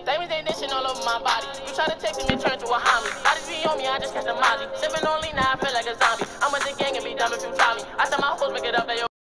Diamonds ain't dishing all over my body. You try to take me, turn to a homie. Bodies be on me, I just catch a molly. Sipping on lean, now I feel like a zombie. I'm with the gang and be dumb if you try me. I tell my